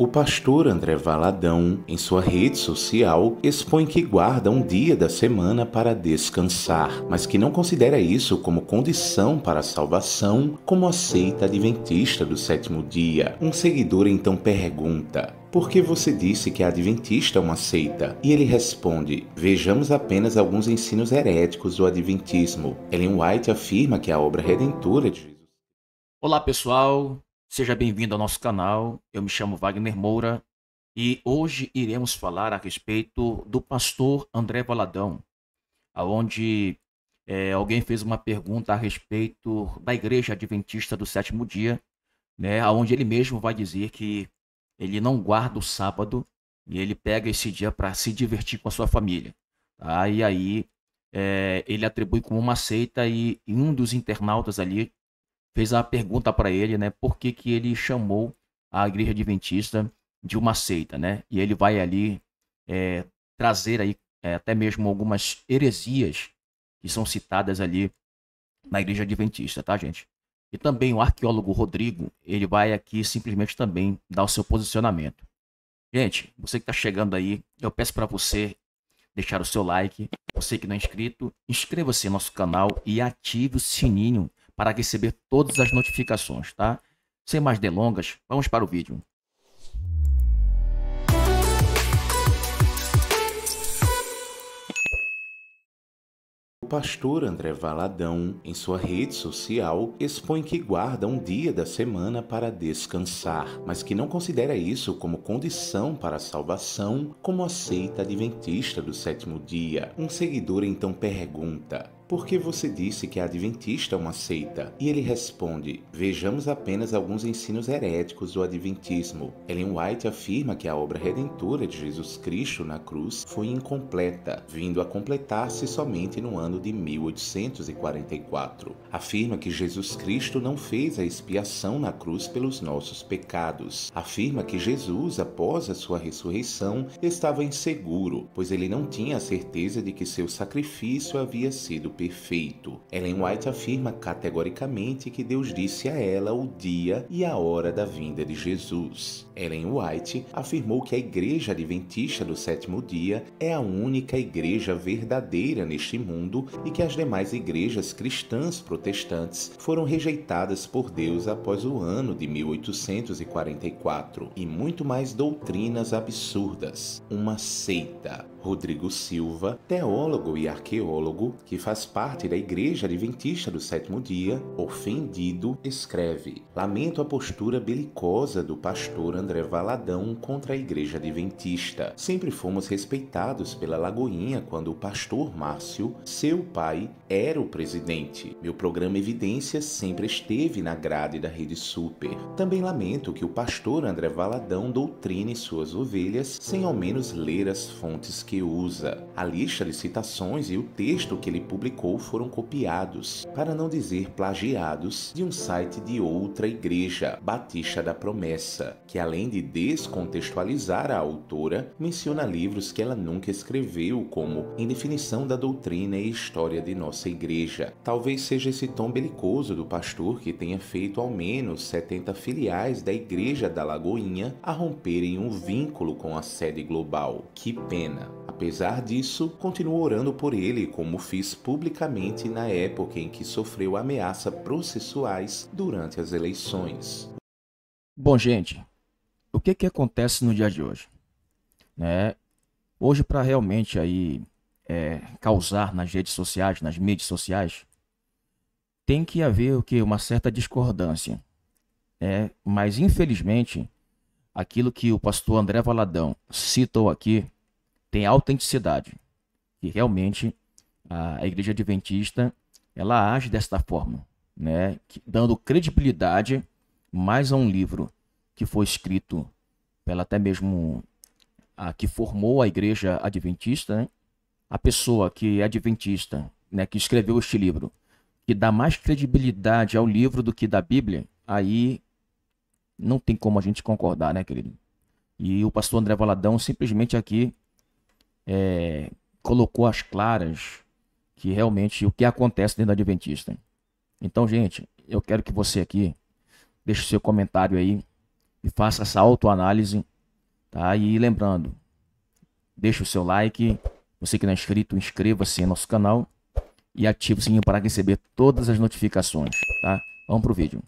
O pastor André Valadão, em sua rede social, expõe que guarda um dia da semana para descansar, mas que não considera isso como condição para a salvação, como aceita adventista do sétimo dia. Um seguidor então pergunta: por que você disse que a Adventista é uma seita? E ele responde: Vejamos apenas alguns ensinos heréticos do Adventismo. Ellen White afirma que a obra redentora de Jesus. Olá, pessoal. Seja bem-vindo ao nosso canal. Eu me chamo Wagner Moura e hoje iremos falar a respeito do pastor André Valadão, aonde é, alguém fez uma pergunta a respeito da Igreja Adventista do Sétimo Dia, né, aonde ele mesmo vai dizer que ele não guarda o sábado e ele pega esse dia para se divertir com a sua família. Tá? E aí é, ele atribui como uma seita e, e um dos internautas ali fez a pergunta para ele, né, por que, que ele chamou a igreja adventista de uma seita, né? E ele vai ali é, trazer aí é, até mesmo algumas heresias que são citadas ali na igreja adventista, tá, gente? E também o arqueólogo Rodrigo, ele vai aqui simplesmente também dar o seu posicionamento. Gente, você que está chegando aí, eu peço para você deixar o seu like. Você que não é inscrito, inscreva-se no nosso canal e ative o sininho para receber todas as notificações, tá? Sem mais delongas, vamos para o vídeo. O pastor André Valadão, em sua rede social, expõe que guarda um dia da semana para descansar, mas que não considera isso como condição para a salvação, como aceita adventista do sétimo dia. Um seguidor então pergunta: por que você disse que a Adventista é uma seita? E ele responde: Vejamos apenas alguns ensinos heréticos do Adventismo. Ellen White afirma que a obra redentora de Jesus Cristo na cruz foi incompleta, vindo a completar-se somente no ano de 1844. Afirma que Jesus Cristo não fez a expiação na cruz pelos nossos pecados. Afirma que Jesus, após a sua ressurreição, estava inseguro, pois ele não tinha a certeza de que seu sacrifício havia sido perfeito. Ellen White afirma categoricamente que Deus disse a ela o dia e a hora da vinda de Jesus. Ellen White afirmou que a Igreja Adventista do Sétimo Dia é a única igreja verdadeira neste mundo e que as demais igrejas cristãs protestantes foram rejeitadas por Deus após o ano de 1844 e muito mais doutrinas absurdas. Uma seita. Rodrigo Silva, teólogo e arqueólogo que faz parte da Igreja Adventista do Sétimo Dia, ofendido, escreve: Lamento a postura belicosa do pastor André Valadão contra a Igreja Adventista. Sempre fomos respeitados pela Lagoinha quando o pastor Márcio, seu pai, era o presidente. Meu programa Evidências sempre esteve na grade da Rede Super. Também lamento que o pastor André Valadão doutrine suas ovelhas sem ao menos ler as fontes que usa. A lista de citações e o texto que ele publicou foram copiados, para não dizer plagiados, de um site de outra igreja, Batista da Promessa, que além de descontextualizar a autora, menciona livros que ela nunca escreveu, como Em Definição da Doutrina e História de Nossa Igreja. Talvez seja esse tom belicoso do pastor que tenha feito ao menos 70 filiais da Igreja da Lagoinha a romperem um vínculo com a sede global. Que pena! Apesar disso, continuo orando por ele, como fiz publicamente na época em que sofreu ameaças processuais durante as eleições. Bom, gente, o que que acontece no dia de hoje? Né? Hoje, para realmente aí é, causar nas redes sociais, nas mídias sociais, tem que haver o que uma certa discordância. É, mas infelizmente, aquilo que o pastor André Valadão citou aqui tem autenticidade. E realmente a igreja adventista ela age desta forma, né? dando credibilidade mais a um livro que foi escrito pela até mesmo a que formou a igreja adventista, né? a pessoa que é adventista, né, que escreveu este livro, que dá mais credibilidade ao livro do que da Bíblia, aí não tem como a gente concordar, né, querido? E o pastor André Valadão simplesmente aqui é, colocou as claras que realmente o que acontece dentro da Adventista. Então, gente, eu quero que você aqui deixe seu comentário aí e faça essa autoanálise, tá? E lembrando, deixa o seu like, você que não é inscrito, inscreva-se no nosso canal e ative o sininho para receber todas as notificações, tá? Vamos pro vídeo.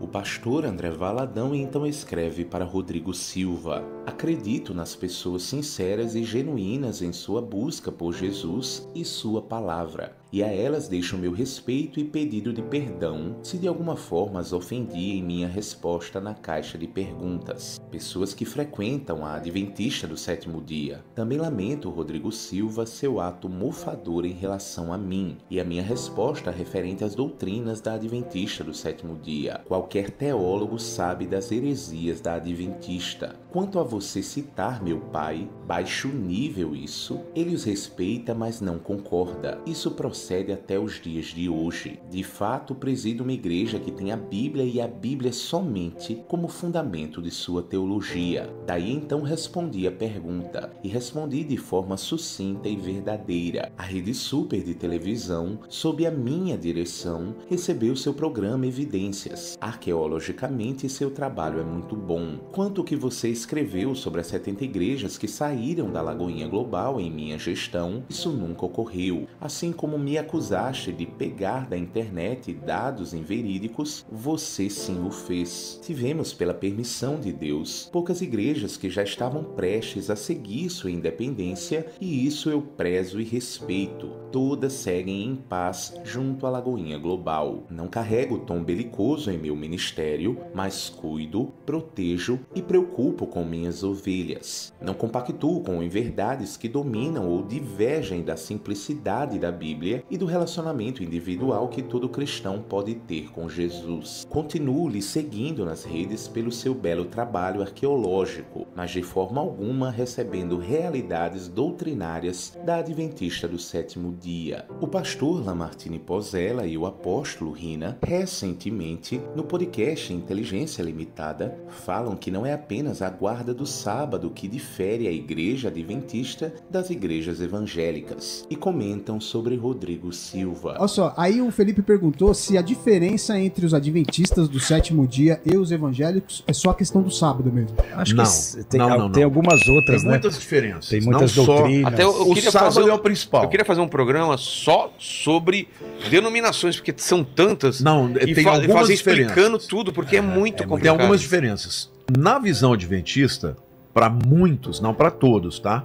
O pastor André Valadão então escreve para Rodrigo Silva: Acredito nas pessoas sinceras e genuínas em sua busca por Jesus e sua palavra e a elas deixo meu respeito e pedido de perdão se de alguma forma as ofendi em minha resposta na caixa de perguntas. Pessoas que frequentam a Adventista do sétimo dia. Também lamento, Rodrigo Silva, seu ato mofador em relação a mim e a minha resposta referente às doutrinas da Adventista do sétimo dia. Qualquer teólogo sabe das heresias da Adventista. Quanto a você citar meu pai, baixo nível isso, ele os respeita, mas não concorda. Isso procede procede até os dias de hoje. De fato, presido uma igreja que tem a Bíblia e a Bíblia somente como fundamento de sua teologia. Daí então respondi a pergunta e respondi de forma sucinta e verdadeira. A Rede Super de televisão, sob a minha direção, recebeu seu programa Evidências. Arqueologicamente, seu trabalho é muito bom. Quanto que você escreveu sobre as 70 igrejas que saíram da Lagoinha Global em minha gestão, isso nunca ocorreu. Assim como me acusaste de pegar da internet dados inverídicos, você sim o fez. Tivemos, pela permissão de Deus, poucas igrejas que já estavam prestes a seguir sua independência, e isso eu prezo e respeito. Todas seguem em paz junto à Lagoinha Global. Não carrego tom belicoso em meu ministério, mas cuido, protejo e preocupo com minhas ovelhas. Não compactuo com inverdades que dominam ou divergem da simplicidade da Bíblia e do relacionamento individual que todo cristão pode ter com Jesus. Continuo lhe seguindo nas redes pelo seu belo trabalho arqueológico, mas de forma alguma recebendo realidades doutrinárias da Adventista do sétimo dia. O pastor Lamartine Pozella e o apóstolo Rina, recentemente, no podcast Inteligência Limitada, falam que não é apenas a guarda do sábado que difere a igreja adventista das igrejas evangélicas, e comentam sobre Rodrigo Rodrigo Silva. Olha só, aí o Felipe perguntou se a diferença entre os adventistas do sétimo dia e os evangélicos é só a questão do sábado mesmo. Acho não, que tem, não, não, tem algumas outras, tem né? muitas diferenças. Tem muitas não doutrinas. Só, até eu, eu o sábado fazer, é o principal. Eu queria fazer um programa só sobre denominações, porque são tantas. Não, e tem fa algumas fazer explicando tudo, porque é, é muito é, complicado. Tem algumas diferenças. Na visão adventista, para muitos, não para todos, tá?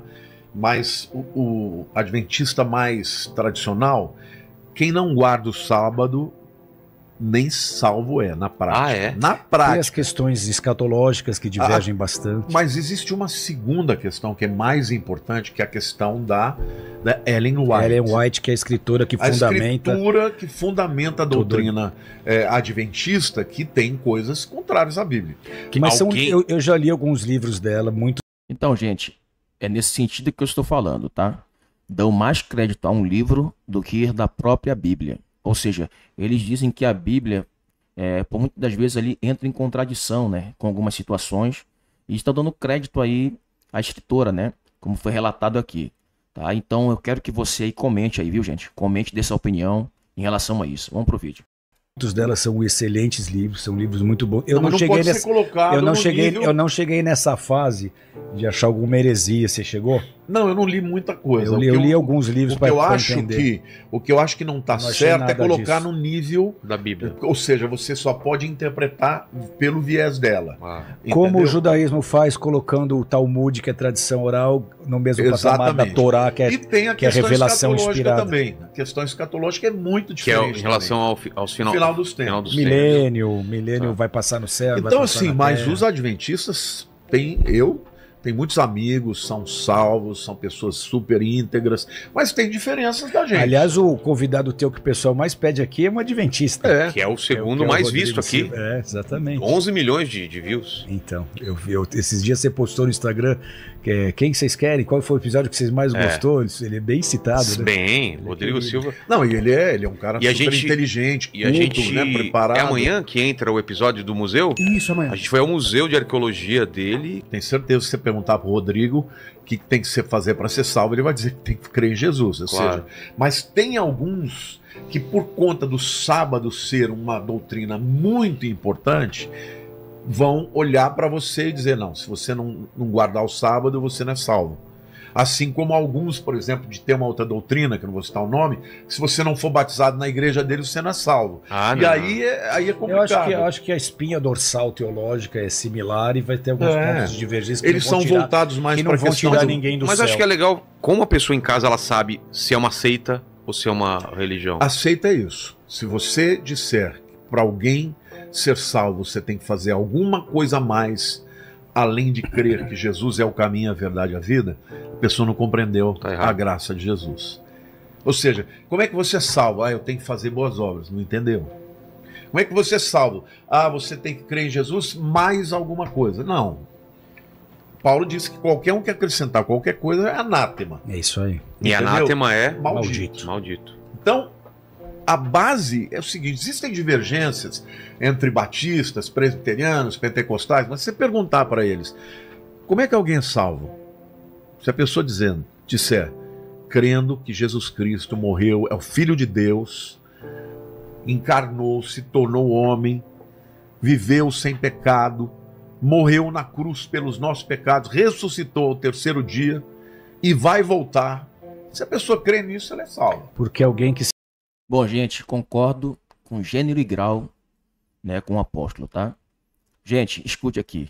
Mas o, o adventista mais tradicional, quem não guarda o sábado nem salvo é, na prática. Ah, é? Na prática. Tem as questões escatológicas que divergem ah, bastante. Mas existe uma segunda questão que é mais importante, que é a questão da, da Ellen White. Ellen White, que é a escritora que a fundamenta... A escritura que fundamenta a doutrina é, adventista, que tem coisas contrárias à Bíblia. Que Mas Alguém... são, eu, eu já li alguns livros dela, muito... Então, gente, é nesse sentido que eu estou falando, tá? Dão mais crédito a um livro do que da própria Bíblia. Ou seja, eles dizem que a Bíblia, é, por muitas das vezes, ali entra em contradição, né? Com algumas situações. E está dando crédito aí à escritora, né? Como foi relatado aqui. Tá? Então eu quero que você aí comente aí, viu, gente? Comente dessa opinião em relação a isso. Vamos pro vídeo. Muitos delas são excelentes livros, são livros muito bons. Eu não, não cheguei nessa, eu não cheguei, nível... eu não cheguei nessa fase de achar alguma heresia. Você chegou? Não, eu não li muita coisa. Eu li, eu li alguns livros para entender. Que, o que eu acho que não está certo é colocar disso. no nível da Bíblia. Ou seja, você só pode interpretar pelo viés dela. Ah. Como o judaísmo faz colocando o Talmud, que é tradição oral, no mesmo patamar da Torá, que é, e tem a que é revelação inspirada. também. A questão escatológica é muito diferente. Que é em relação ao, aos final, final dos tempos. Final dos milênio, milênio tá. vai passar no céu. Então, assim, mas os adventistas têm, eu tem muitos amigos, são salvos, são pessoas super íntegras, mas tem diferenças da gente. Aliás, o convidado teu que o pessoal mais pede aqui é um adventista. É. Que é o segundo é o, é mais visto aqui. É, exatamente. 11 milhões de, de views. Então, eu, eu, esses dias você postou no Instagram que é, quem vocês querem, qual foi o episódio que vocês mais é. gostou. Ele é bem citado. Né? Bem, ele Rodrigo é Silva. Não, e ele é, ele é um cara e super gente, inteligente, e a gente, né, preparado. É amanhã que entra o episódio do museu? Isso, amanhã. A gente foi ao museu de arqueologia dele. Tem certeza que você perguntar pro Rodrigo o que tem que ser fazer para ser salvo, ele vai dizer que tem que crer em Jesus. Ou claro. seja, mas tem alguns que, por conta do sábado ser uma doutrina muito importante, vão olhar para você e dizer: não, se você não, não guardar o sábado, você não é salvo. Assim como alguns, por exemplo, de ter uma outra doutrina, que eu não vou citar o nome, que se você não for batizado na igreja dele, você não é salvo. Ah, e aí é, aí é complicado. Eu acho, que, eu acho que a espinha dorsal teológica é similar e vai ter alguns é. pontos de divergência. Eles são tirar, voltados mais para não vão tirar do... ninguém do Mas céu. acho que é legal, como a pessoa em casa ela sabe se é uma seita ou se é uma religião. A seita é isso. Se você disser para alguém ser salvo, você tem que fazer alguma coisa a mais além de crer que Jesus é o caminho, a verdade e a vida, a pessoa não compreendeu tá a graça de Jesus. Ou seja, como é que você é salvo? Ah, eu tenho que fazer boas obras. Não entendeu? Como é que você é salvo? Ah, você tem que crer em Jesus mais alguma coisa. Não. Paulo disse que qualquer um que acrescentar qualquer coisa é anátema. É isso aí. E anátema é maldito. maldito. Então, a base é o seguinte: existem divergências entre batistas, presbiterianos, pentecostais, mas se você perguntar para eles como é que alguém é salvo, se a pessoa dizendo, disser, crendo que Jesus Cristo morreu, é o Filho de Deus, encarnou, se tornou homem, viveu sem pecado, morreu na cruz pelos nossos pecados, ressuscitou ao terceiro dia e vai voltar. Se a pessoa crê nisso, ela é salva. Porque alguém que Bom, gente, concordo com gênero e grau, né, com o apóstolo, tá? Gente, escute aqui.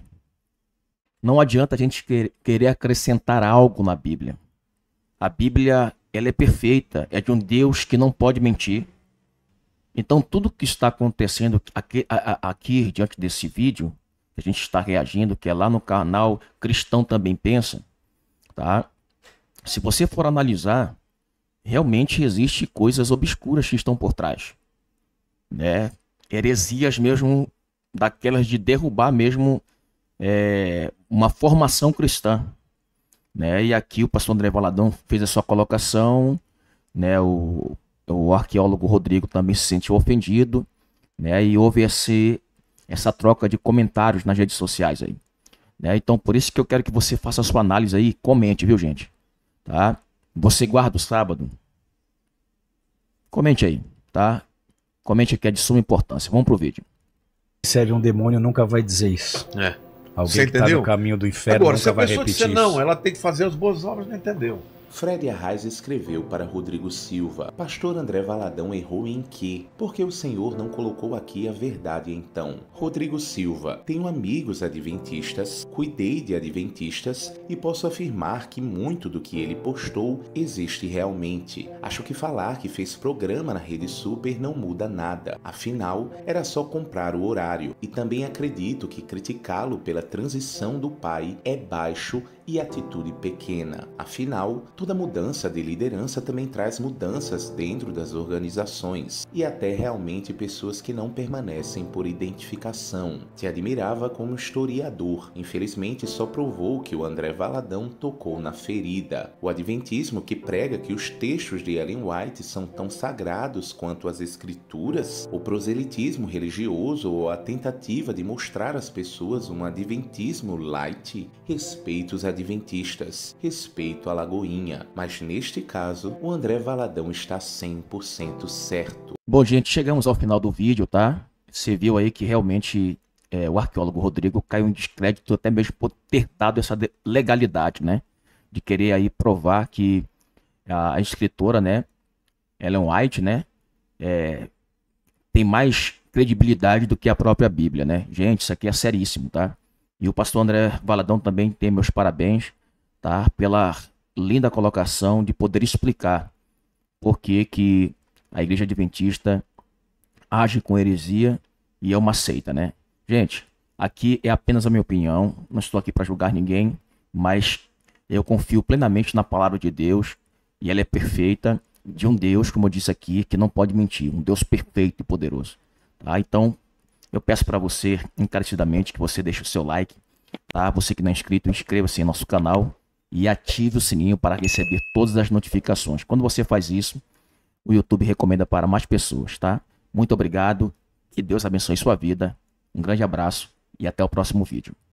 Não adianta a gente querer acrescentar algo na Bíblia. A Bíblia, ela é perfeita, é de um Deus que não pode mentir. Então, tudo que está acontecendo aqui, aqui diante desse vídeo, que a gente está reagindo, que é lá no canal Cristão Também Pensa, tá? Se você for analisar, realmente existe coisas obscuras que estão por trás, né? Heresias mesmo daquelas de derrubar mesmo é, uma formação cristã, né? E aqui o pastor André Valadão fez a sua colocação, né? O, o arqueólogo Rodrigo também se sentiu ofendido, né? E houve esse, essa troca de comentários nas redes sociais aí. Né? Então, por isso que eu quero que você faça a sua análise aí, comente, viu, gente? Tá? Você guarda o sábado? Comente aí, tá? Comente que é de suma importância. Vamos pro vídeo. Serve um demônio nunca vai dizer isso. É. Alguém Você que tá no caminho do inferno Agora, nunca vai repetir disser, isso. Não, ela tem que fazer as boas obras, não entendeu. Fred Arraes escreveu para Rodrigo Silva: Pastor André Valadão errou em que? Porque o Senhor não colocou aqui a verdade então. Rodrigo Silva: Tenho amigos adventistas, cuidei de adventistas e posso afirmar que muito do que ele postou existe realmente. Acho que falar que fez programa na Rede Super não muda nada. Afinal, era só comprar o horário. E também acredito que criticá-lo pela transição do pai é baixo e atitude pequena. Afinal, toda mudança de liderança também traz mudanças dentro das organizações e até realmente pessoas que não permanecem por identificação. Te admirava como historiador. Infelizmente, só provou que o André Valadão tocou na ferida. O adventismo que prega que os textos de Ellen White são tão sagrados quanto as escrituras, o proselitismo religioso ou a tentativa de mostrar às pessoas um adventismo light, respeito os adventistas, respeito à Lagoinha, mas neste caso o André Valadão está 100% certo. Bom, gente, chegamos ao final do vídeo, tá? Você viu aí que realmente é, o arqueólogo Rodrigo caiu em descrédito até mesmo por ter dado essa legalidade, né? De querer aí provar que a escritora, né, Ellen White, né, é, tem mais credibilidade do que a própria Bíblia, né? Gente, isso aqui é seríssimo, tá? E o pastor André Valadão também tem meus parabéns, tá? Pela linda colocação de poder explicar por que, que a igreja adventista age com heresia e é uma seita, né? Gente, aqui é apenas a minha opinião, não estou aqui para julgar ninguém, mas eu confio plenamente na palavra de Deus e ela é perfeita, de um Deus, como eu disse aqui, que não pode mentir, um Deus perfeito e poderoso. Tá? Então, eu peço para você, encarecidamente, que você deixe o seu like, tá? Você que não é inscrito, inscreva-se em nosso canal e ative o sininho para receber todas as notificações. Quando você faz isso, o YouTube recomenda para mais pessoas, tá? Muito obrigado, que Deus abençoe sua vida. Um grande abraço e até o próximo vídeo.